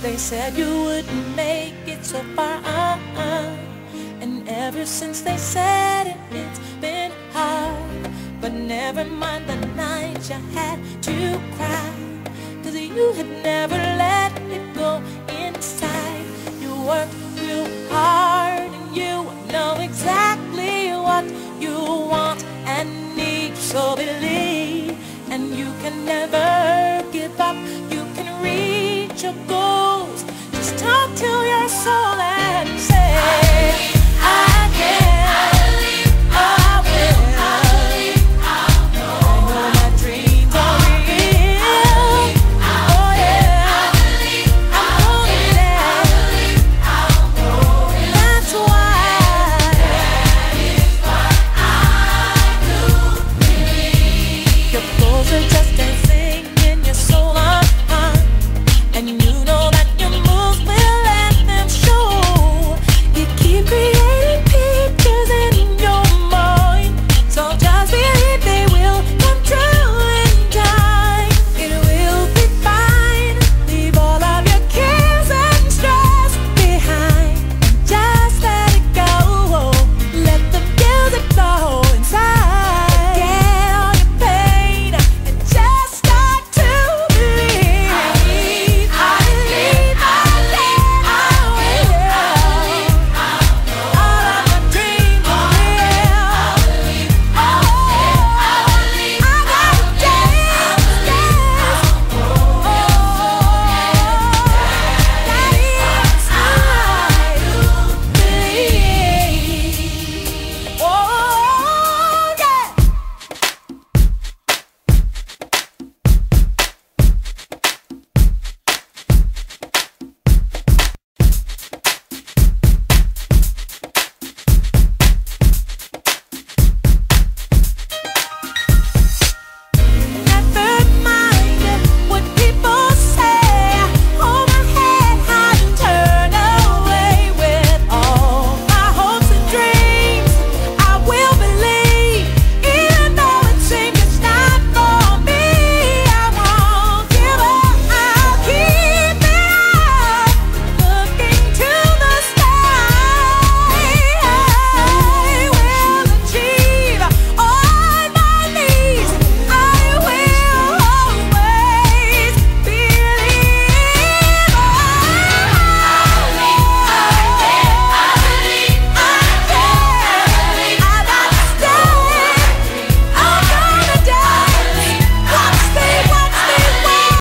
They said you wouldn't make it so far. Uh-uh. And ever since they said it, it's been hard. But never mind the night you had to cry. Cause you had never